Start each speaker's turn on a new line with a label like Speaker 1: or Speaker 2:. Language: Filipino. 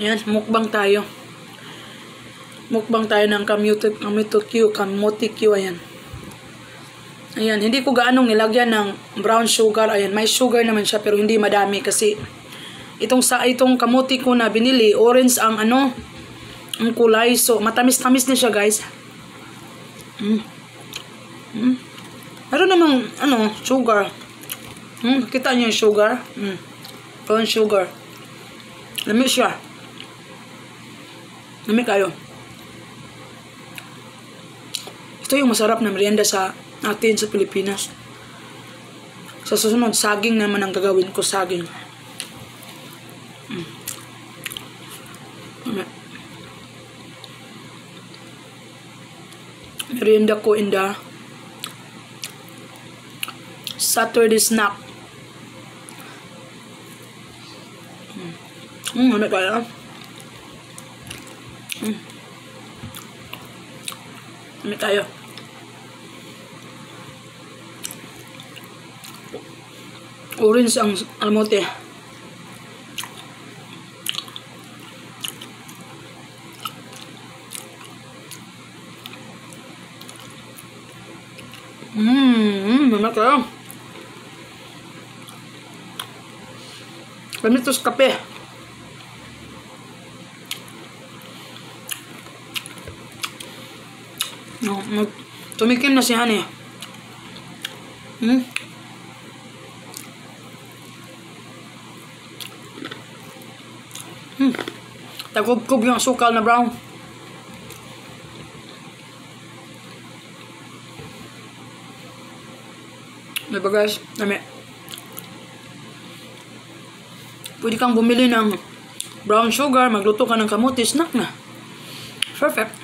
Speaker 1: Ayan, mukbang tayo. Mukbang tayo ng kamuto, kamuto Q, kamote Q, ayan. Ayan, hindi ko gaanong nilagyan ng brown sugar. Ayan, may sugar naman siya pero hindi madami kasi itong sa itong kamote ko na binili, orange ang ano, ang kulay. So, matamis-tamis din siya, guys. Mm. Mm. Meron namang, ano, sugar. Hmm, kita niyo yung sugar? Mm. Brown sugar. Lamig siya. Lamig kayo. Ito yung masarap na merienda sa atin sa Pilipinas. Sa susunod, saging naman ang gagawin ko, saging. Mm. Merienda ko in the Saturday snack. Hmm, ano kaya? Hmm. Ano tayo? Orange ang almote. Mmm, ano kaya? Pamitos kape. No, no, tumikim na si Honey. Hmm? Hmm. Tagkub-kub yung sukal na brown. Diba guys? Dami. Pwede kang bumili ng brown sugar, magluto ka ng kamote, snack na. Perfect.